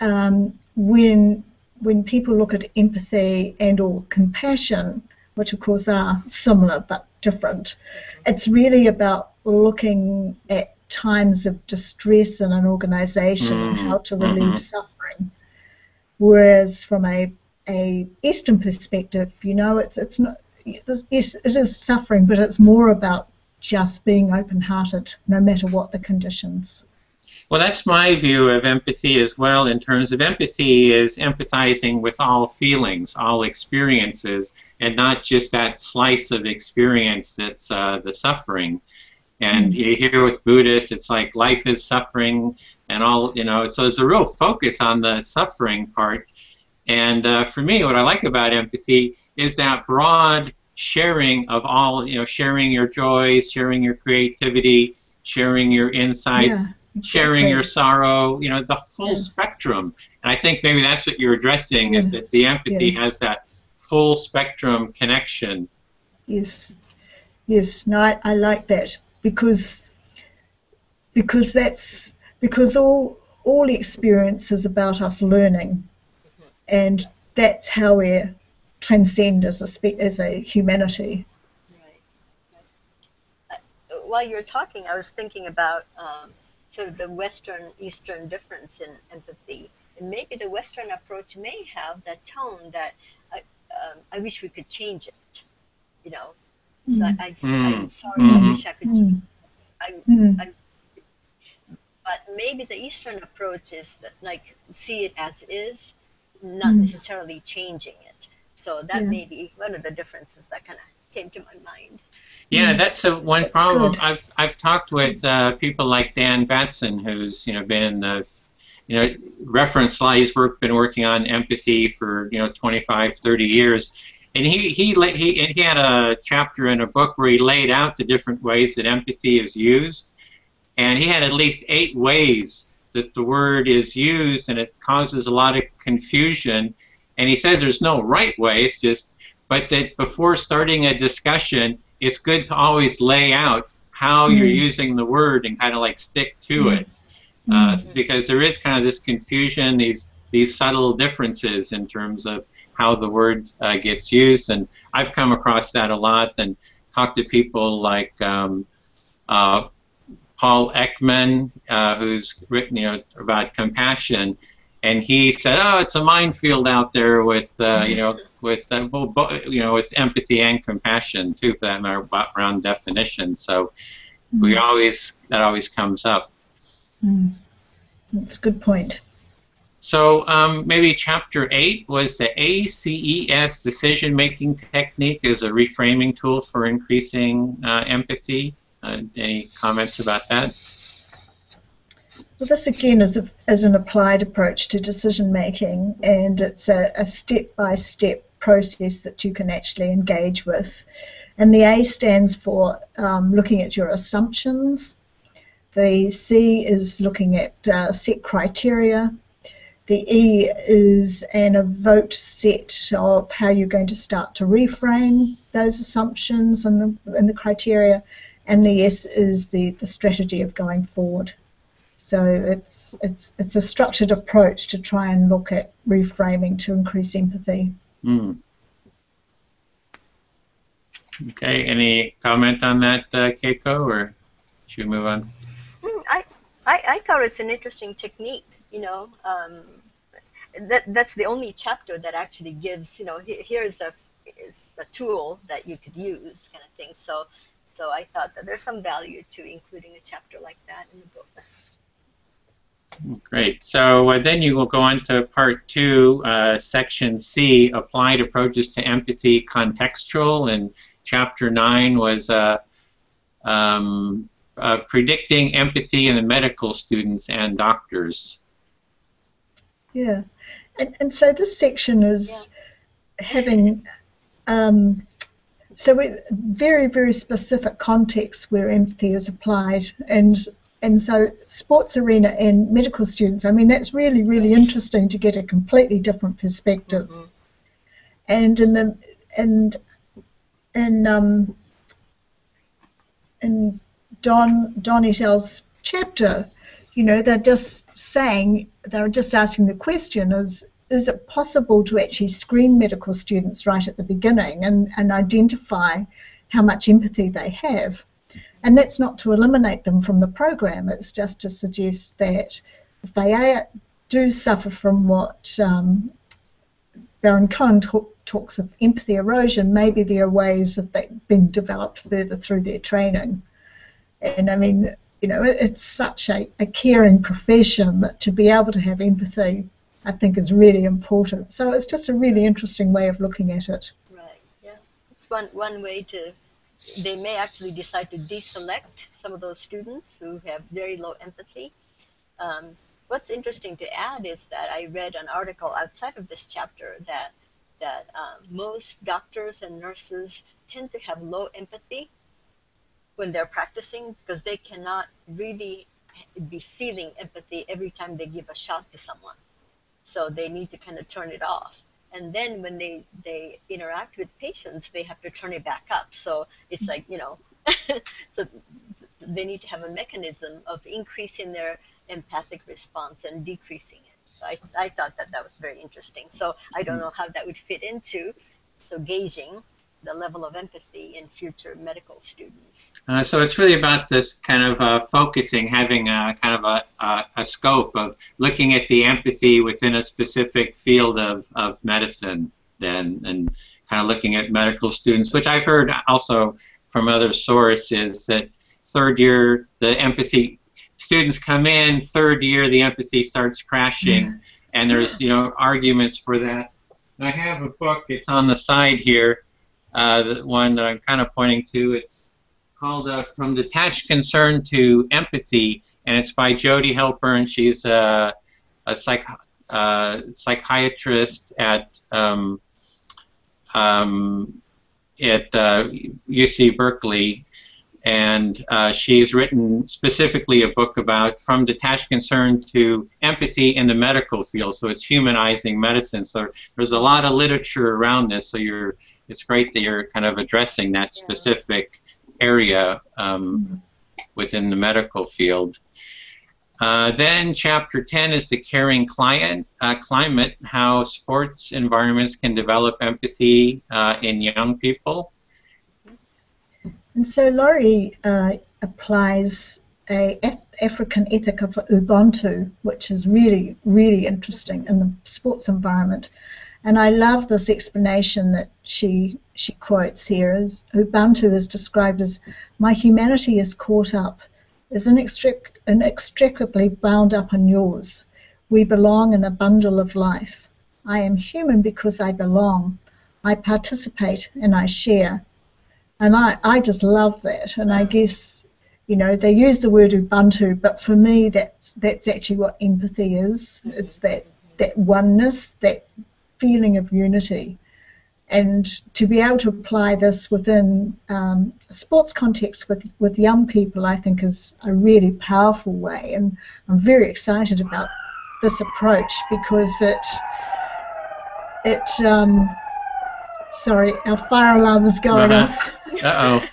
um, when when people look at empathy and or compassion, which of course are similar but different, it's really about looking at times of distress in an organisation and Mm, how to relieve mhm. suffering. Whereas from a a Eastern perspective, you know, it's it's not yes, it is suffering, but it's more about just being open-hearted, no matter what the conditions. Well, that's my view of empathy as well. In terms of empathy, is empathizing with all feelings, all experiences, and not just that slice of experience that's uh, the suffering. And you hear with Buddhists, it's like life is suffering, and all you know. So there's a real focus on the suffering part. And uh, for me, what I like about empathy is that broad sharing of all, you know, sharing your joys, sharing your creativity, sharing your insights, Yeah, sharing your sorrow, you know, the full Yeah. spectrum. And I think maybe that's what you're addressing is that the empathy Yeah. has that full spectrum connection. Yes, yes. No, I, I like that because because that's because all all experience is about us learning, and that's how we transcend as a spe- as a humanity. Right. right. Uh, while you were talking, I was thinking about um, sort of the Western Eastern difference in empathy. And maybe the Western approach may have that tone that I, um, I wish we could change it. You know, so I, I, I'm Mm. sorry, Mhm. I wish I could. Mm. I, Mm. but maybe the Eastern approach is that, like see it as is, not Mm. necessarily changing it. So that Yeah. may be one of the differences that kind of came to my mind. Yeah, Mm. that's a, one That's problem. good. I've I've talked with uh, people like Dan Batson, who's you know been in the you know reference law. He's work, been working on empathy for you know 25, 30 years, and he he la- he and he had a chapter in a book where he laid out the different ways that empathy is used, and he had at least eight ways that the word is used, and it causes a lot of confusion. And he says there's no right way. It's just but that before starting a discussion, it's good to always lay out how you're using the word and kind of like stick to Mm. it. Uh, because there is kind of this confusion, these these subtle differences in terms of how the word uh, gets used, and I've come across that a lot and talked to people like um, uh, Paul Ekman, uh, who's written you know about compassion, and he said, "Oh, it's a minefield out there with uh, you know with uh, you know with empathy and compassion too, for that matter, around definition." So we always that always comes up. Mm. That's a good point. So um, maybe chapter eight was the ACES decision-making technique is a reframing tool for increasing uh, empathy. Uh, any comments about that? Well, this again is, a, is an applied approach to decision making, and it's a, a step-by-step process that you can actually engage with. And the A stands for um, looking at your assumptions. The C is looking at uh, set criteria. The E is an evoked set of how you're going to start to reframe those assumptions and the, and the criteria. And the S is the, the strategy of going forward. So it's it's it's a structured approach to try and look at reframing to increase empathy. Hmm. Okay, any comment on that, uh, Keiko, or should we move on? Mm, I, I, I thought it's an interesting technique. You know, um, that that's the only chapter that actually gives. You know, here's a is a tool that you could use, kind of thing. So, so I thought that there's some value to including a chapter like that in the book. Great. So uh, then you will go on to part two, uh, section C, applied approaches to empathy contextual, and chapter nine was uh, um, uh, predicting empathy in the medical students and doctors. Yeah, and and so this section is Yeah. having um, so very very specific contexts where empathy is applied, and and so sports arena and medical students. I mean that's really really interesting to get a completely different perspective. Mhm. and in the and in um in Don Don Etel's chapter, you know, they're just saying they're just asking the question is is it possible to actually screen medical students right at the beginning and, and identify how much empathy they have? And that's not to eliminate them from the program, it's just to suggest that if they do suffer from what um, Baron Cohen talk, talks of empathy erosion, maybe there are ways of that being developed further through their training. And I mean, you know, it, it's such a, a caring profession that to be able to have empathy, I think, is really important. So it's just a really interesting way of looking at it. Right. Yeah. It's one one way to. They may actually decide to deselect some of those students who have very low empathy. Um, what's interesting to add is that I read an article outside of this chapter that that um, most doctors and nurses tend to have low empathy when they're practicing because they cannot really be feeling empathy every time they give a shot to someone. So they need to kind of turn it off. And then when they, they interact with patients, they have to turn it back up. So it's like, you know, so they need to have a mechanism of increasing their empathic response and decreasing it. So I, I thought that that was very interesting. So I don't hmm. know how that would fit into so gauging the level of empathy in future medical students. Uh, so it's really about this kind of uh, focusing, having a kind of a, a, a scope of looking at the empathy within a specific field of, of medicine, then, and kind of looking at medical students, which I've heard also from other sources that third year the empathy students come in, third year the empathy starts crashing, and there's you know arguments for that. And I have a book. It's on the side here. Uh, the one that I'm kind of pointing to. It's called uh, From Detached Concern to Empathy, and it's by Jody Halpern. She's a, a psych, uh, psychiatrist at um, um, at uh, UC Berkeley, and uh, she's written specifically a book about From Detached Concern to Empathy in the Medical Field. So it's humanizing medicine. So there's a lot of literature around this. So you're it's great that you're kind of addressing that specific area um, within the medical field. Uh, then chapter 10 is the caring client, uh, climate, how sports environments can develop empathy uh, in young people. And so Laurie uh, applies a Af- African ethic of Ubuntu, which is really, really interesting in the sports environment. And I love this explanation that she she quotes here as Ubuntu is described as my humanity is caught up, is inextric- inextricably bound up in yours. We belong in a bundle of life. I am human because I belong. I participate and I share. And I, I just love that. And I guess, you know, they use the word Ubuntu, but for me that's that's actually what empathy is. It's that that oneness, that feeling of unity. And to be able to apply this within um, sports context with, with young people, I think is a really powerful way. And I'm very excited about this approach because it, it um, sorry, our fire alarm is going off. Uh-oh.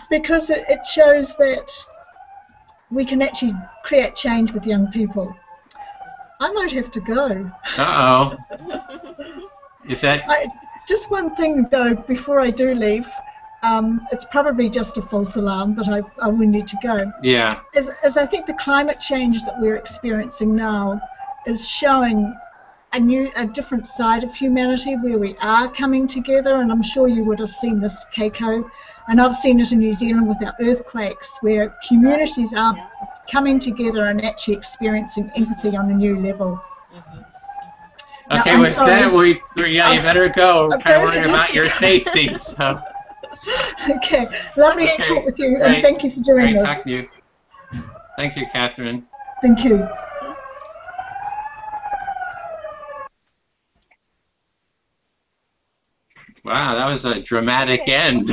because it, it shows that we can actually create change with young people. I might have to go. Uh-oh. Is that... I, just one thing though, before I do leave, um, it's probably just a false alarm, but I, I will need to go. Yeah. As, is I think the climate change that we're experiencing now is showing a new, a different side of humanity where we are coming together, and I'm sure you would have seen this, Keiko, and I've seen it in New Zealand with our earthquakes, where communities are coming together and actually experiencing empathy on a new level. Now, Okay, I'm with sorry. that, we, yeah, you oh, better go. We're I'm kind of worried about your safety, so... Okay, lovely to talk with you, and thank you for doing Great this. talking to you. Thank you, Kathryn. Thank you. Wow, that was a dramatic end.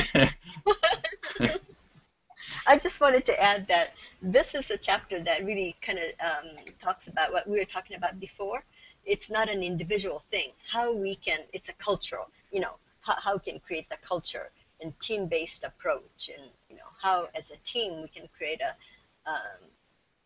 I just wanted to add that this is a chapter that really kind of um, talks about what we were talking about before. It's not an individual thing. How we can, it's a cultural, you know, how, how we can create the culture and team-based approach and, you know, how as a team we can create a um,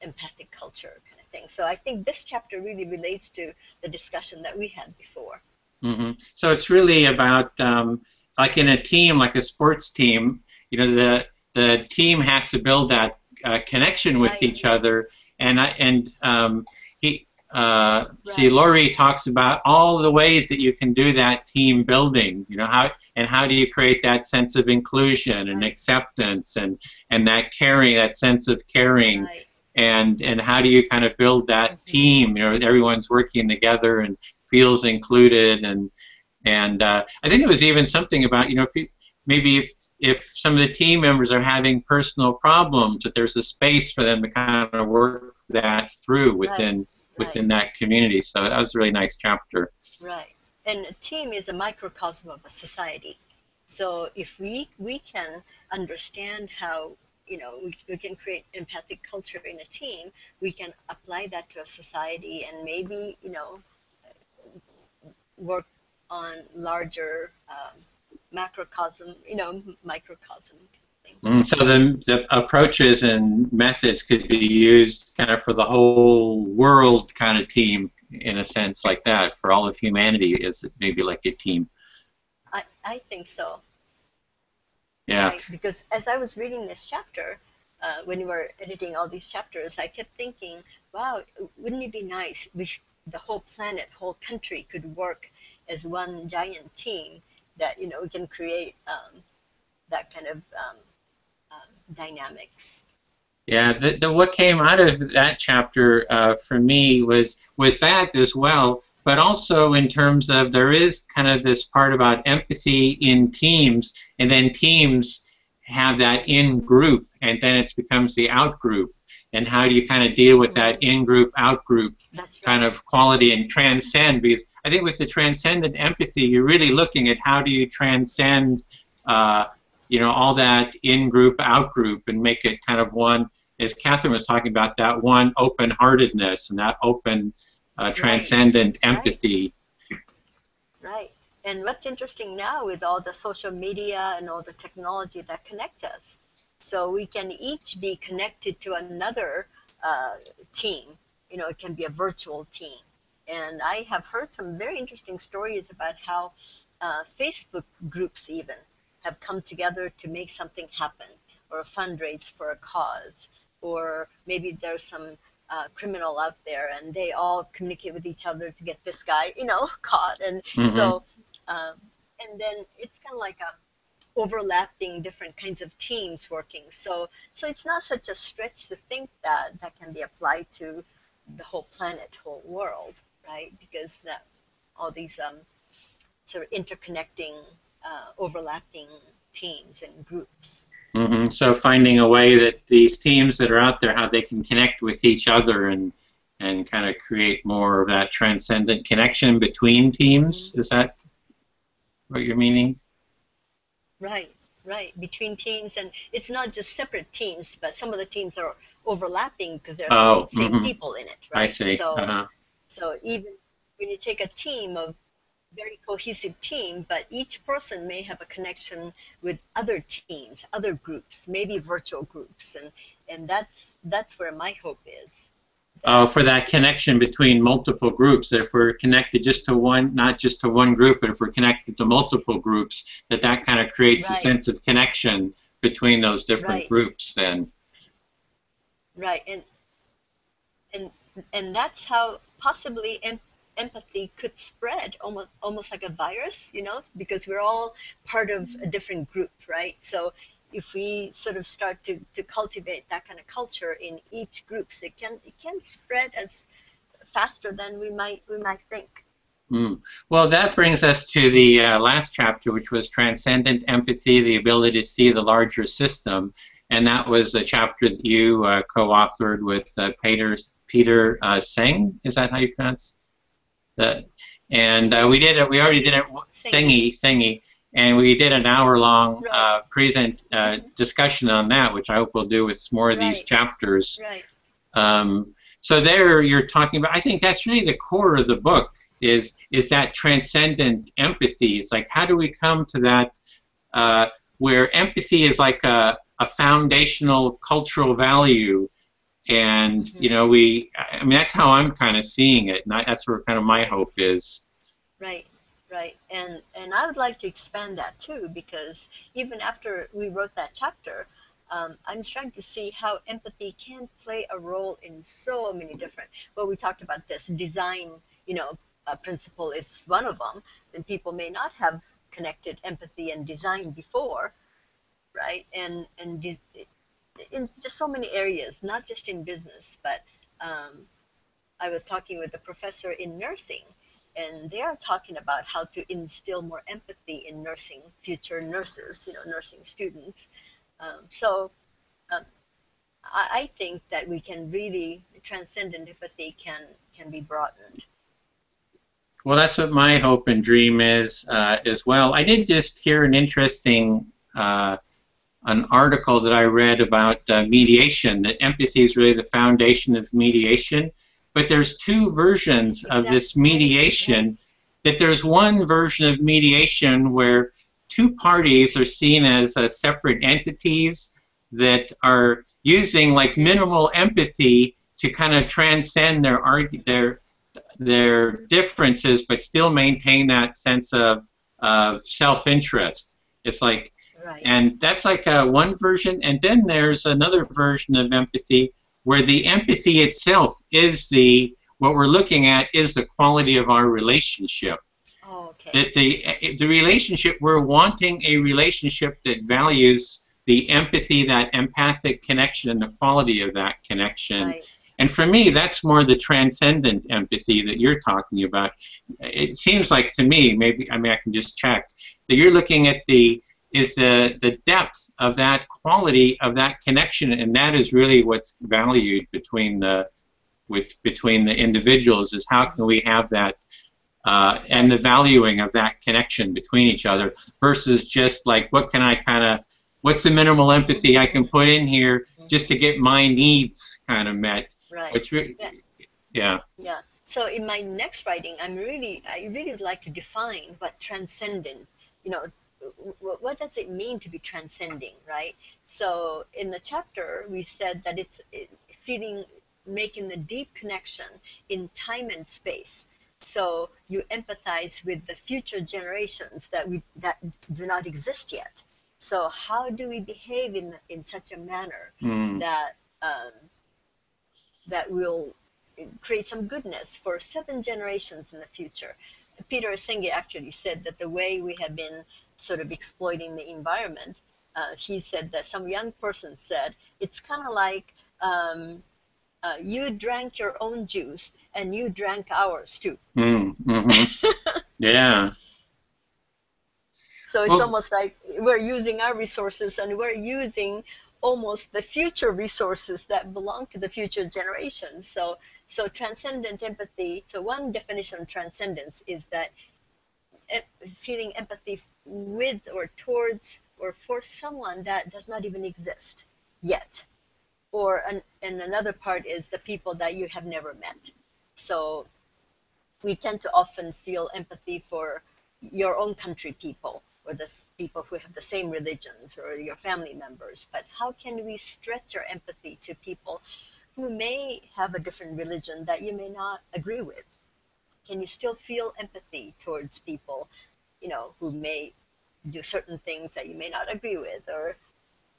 empathic culture kind of thing. So I think this chapter really relates to the discussion that we had before. Hmm So it's really about, um, like in a team, like a sports team, you know, the the team has to build that uh, connection with Right. each other, and I, and um, he. Uh, See, Right. Laurie talks about all the ways that you can do that team building. You know how and how do you create that sense of inclusion and Right. acceptance and and that caring, that sense of caring, and and how do you kind of build that Mhm. team? You know, everyone's working together and feels included, and and uh, I think it was even something about you know pe- maybe if if some of the team members are having personal problems, that there's a space for them to kind of work that through within within that community. So that was a really nice chapter. Right. And a team is a microcosm of a society. So if we we can understand how you know we, we can create empathic culture in a team, we can apply that to a society and maybe you know work on larger um, macrocosm, you know, microcosm. Mm, so the, the approaches and methods could be used kind of for the whole world kind of team in a sense like that. For all of humanity is maybe like a team. I, I think so. Yeah. Right, because as I was reading this chapter, uh, when you were editing all these chapters, I kept thinking, wow, wouldn't it be nice if the whole planet, whole country could work as one giant team that, you know, we can create um, that kind of um, um, dynamics. Yeah, the, the what came out of that chapter uh, for me was was that as well, but also in terms of there is kind of this part about empathy in teams, and then teams have that in group, and then it becomes the out group, and how do you kind of deal with that in group out group right. kind of quality and transcend? Because I think with the transcendent empathy, you're really looking at how do you transcend. Uh, you know, all that in-group, out-group, and make it kind of one, as Kathryn was talking about, that one open-heartedness and that open, uh, transcendent Right. empathy. Right. And what's interesting now with all the social media and all the technology that connects us, So we can each be connected to another uh, team. You know, it can be a virtual team. And I have heard some very interesting stories about how uh, Facebook groups even have come together to make something happen or fundraise for a cause. Or maybe there's some uh, criminal out there and they all communicate with each other to get this guy, you know, caught. And Mhm. so, um, and then it's kind of like a overlapping different kinds of teams working. So, so it's not such a stretch to think that that can be applied to the whole planet, whole world, right? Because that all these um, sort of interconnecting, uh, overlapping teams and groups. hmm So finding a way that these teams that are out there, how they can connect with each other and and kind of create more of that transcendent connection between teams. Is that what you're meaning? Right, right. Between teams, and it's not just separate teams, but some of the teams are overlapping because there's Oh, the same mhm. people in it, right? I see. So, uh-huh. so even when you take a team of very cohesive team, but each person may have a connection with other teams, other groups, maybe virtual groups, and and that's that's where my hope is. Oh, for that connection between multiple groups. That if we're connected just to one, not just to one group, but if we're connected to multiple groups, that that kind of creates a sense of connection between those different Right. groups. Then. Right, and and and that's how possibly em- empathy could spread, almost almost like a virus, you know, because we're all part of a different group, right? So if we sort of start to, to cultivate that kind of culture in each groups, it can it can spread as faster than we might we might think. Mm. Well, that brings us to the uh, last chapter, which was transcendent empathy, the ability to see the larger system, and that was a chapter that you uh, co-authored with uh, Peter Peter uh, Singh. Is that how you pronounce that? And uh, we did it. We already did it. Senge, Senge, and we did an hour-long uh, present uh, discussion on that, which I hope we'll do with more of these chapters. Right. Um, so there, you're talking about. I think that's really the core of the book. Is is that transcendent empathy? It's like how do we come to that uh, where empathy is like a, a foundational cultural value, and you know we. I mean that's how I'm kind of seeing it, and that's where kind of my hope is. Right, right. And and I would like to expand that too because even after we wrote that chapter, um, I'm trying to see how empathy can play a role in so many different. Well, we talked about this design, you know, uh, principle is one of them. And people may not have connected empathy and design before, right? And and in just so many areas, not just in business, but um, I was talking with a professor in nursing and they are talking about how to instill more empathy in nursing future nurses, you know, nursing students. Um, so um, I, I think that we can really transcendent empathy can can be broadened. Well, that's what my hope and dream is uh, as well. I did just hear an interesting uh, an article that I read about uh, mediation. That empathy is really the foundation of mediation, but there's two versions of this mediation. That there's one version of mediation where two parties are seen as uh, separate entities that are using like minimal empathy to kind of transcend their argu- their their differences, but still maintain that sense of, of self-interest. It's like, Right. and that's like a one version, and then there's another version of empathy where the empathy itself is the what we're looking at is the quality of our relationship. oh, okay. That the the relationship we're wanting a relationship that values the empathy, that empathic connection, and the quality of that connection. right. And for me, that's more the transcendent empathy that you're talking about. It seems like to me, maybe I mean I can just check that you're looking at the is the the depth of that quality of that connection, and that is really what's valued between the with between the individuals is how can we have that uh, and the valuing of that connection between each other versus just like what can I kind of what's the minimal empathy I can put in here just to get my needs kind of met Right. which re- Yeah. yeah Yeah. So in my next writing, I'm really, I really like to define what transcendent, you know, what does it mean to be transcending, right? So in the chapter, we said that it's feeling, making the deep connection in time and space. So you empathize with the future generations that we that do not exist yet. So how do we behave in in such a manner mm. that um, that will create some goodness for seven generations in the future? Peter Senge actually said that the way we have been sort of exploiting the environment, uh, he said that some young person said it's kind of like um, uh, you drank your own juice and you drank ours too. Mm, mm-hmm. yeah. So it's well, almost like we're using our resources and we're using almost the future resources that belong to the future generations. So so transcendent empathy. So one definition of transcendence is that feeling empathy with or towards or for someone that does not even exist yet. Or an, and another part is the people that you have never met. So we tend to often feel empathy for your own country people or the people who have the same religions or your family members. But how can we stretch our empathy to people who may have a different religion that you may not agree with? Can you still feel empathy towards people, you know, who may do certain things that you may not agree with, or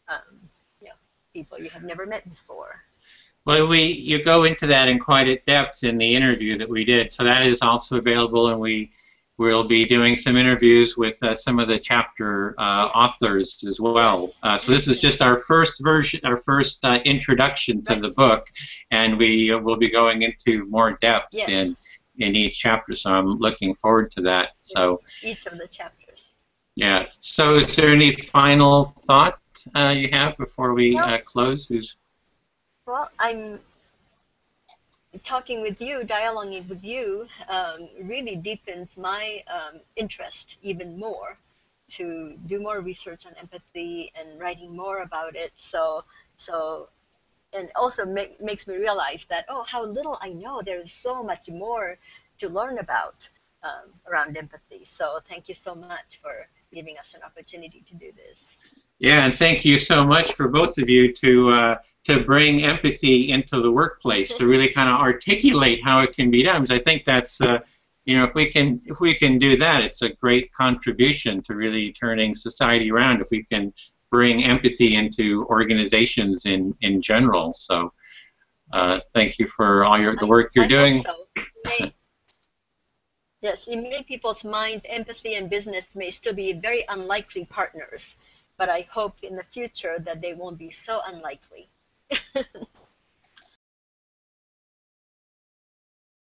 um, you know, people you have never met before? Well, we you go into that in quite a depth in the interview that we did, so that is also available, and we we'll be doing some interviews with uh, some of the chapter uh, authors as well. Uh, so this is just our first version, our first uh, introduction to the book, and we will be going into more depth yes. in in each chapter. So I'm looking forward to that. So each of the chapters. Yeah. So is there any final thought uh, you have before we uh, close? Who's well, I'm talking with you, dialoguing with you, um, really deepens my um, interest even more to do more research on empathy and writing more about it. So, so, and also make, makes me realize that oh, how little I know. There's so much more to learn about um, around empathy. So, thank you so much for giving us an opportunity to do this. Yeah, and thank you so much for both of you to uh, to bring empathy into the workplace to really kind of articulate how it can be done. Because I think that's uh, you know if we can if we can do that, it's a great contribution to really turning society around. If we can bring empathy into organizations in in general. So uh, thank you for all your the work you're I doing. So. yes, in many people's mind, empathy and business may still be very unlikely partners but I hope in the future that they won't be so unlikely.